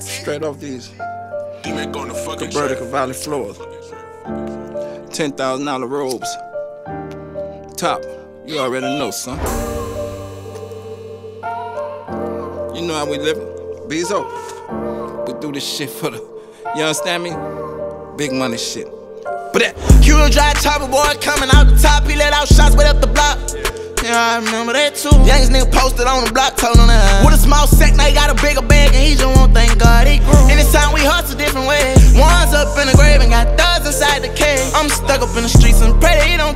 Straight off these Convertical Valley floors. $10,000 robes. Top, you already know, son. You know how we live. Bezo. We do this shit for the, you understand me? Big money shit. But that Hero drive chopper boy coming out the top, he let out shots way up the block. Yeah, I remember that too. Youngest nigga posted on the block, told him that. With a small sack, now he got a bigger bag, and he just won't thank God he grew. Anytime we hustle different ways. One's up in the grave and got thugs inside the cave. I'm stuck up in the streets and pray that he don't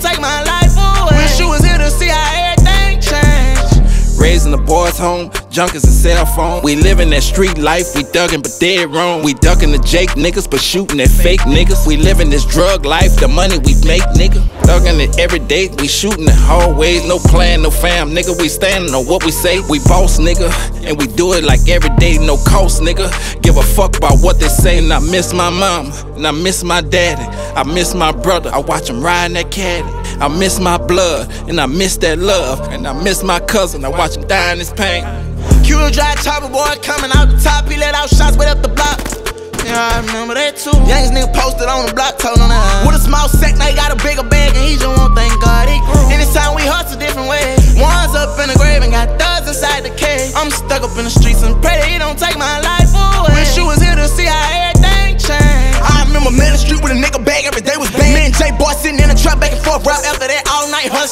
Home, junkies and cell phone. We living that street life, we ducking but dead wrong. We ducking the Jake niggas but shooting at fake niggas. We living this drug life, the money we make, nigga. Ducking it every day, we shooting the hallways. No plan, no fam, nigga. We standing on what we say. We boss, nigga, and we do it like every day, no cost, nigga. Give a fuck about what they say, and I miss my mom, and I miss my daddy. I miss my brother, I watch him riding that caddy. I miss my blood, and I miss that love. And I miss my cousin, I watch him die in his pain. Hero drive chopper boy coming out the top, he let out shots way up the block. Yeah, I remember that too. Youngest nigga posted on the block, told him that. With a small sack, now he got a bigger bag, and he just won't thank God he grew. Anytime we hustle different ways. One's up in the grave and got thugs inside the cave. I'm stuck up in the streets and pray that he don't take my life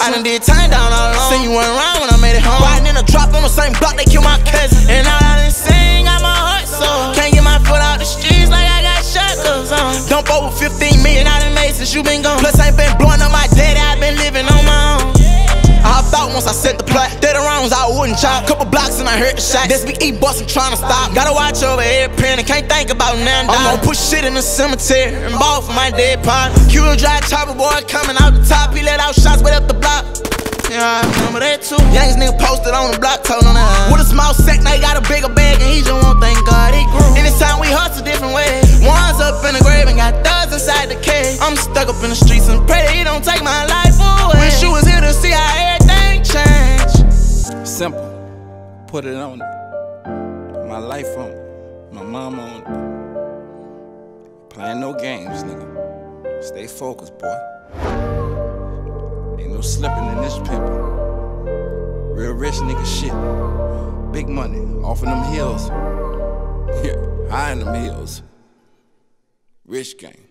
I done did time down all alone. Seen you weren't around when I made it home. Riding in a drop on the same block, they kill my cousin. And all I done seen I'm a hustle. Can't get my foot out the streets like I got shackles on. Dump over 15 million I done made since you been gone. Plus, I ain't been blowing I heard the shot. This big E bustin' trying to stop. Gotta watch over every penny, can't think about nothing. I'm gonna push shit in the cemetery and ball for my dead partner. Hero drive chopper boy coming out the top, he let out shots way up the block. Yeah, I remember that too. Youngest nigga posted on the block, told him that. With a small sack, now he got a bigger bag, and he just won't thank God he grew. Anytime we hustle different ways. One's up in the grave and got thugs inside the cave. I'm stuck up in the streets and pray that he don't take my life away. Wish you was here to see how everything changed. Simple. Put it on it. My life on it. My mom on it. Playing no games, nigga. Stay focused, boy. Ain't no slipping in this paper. Real rich nigga shit. Big money off of them hills. High in them hills. Rich gang.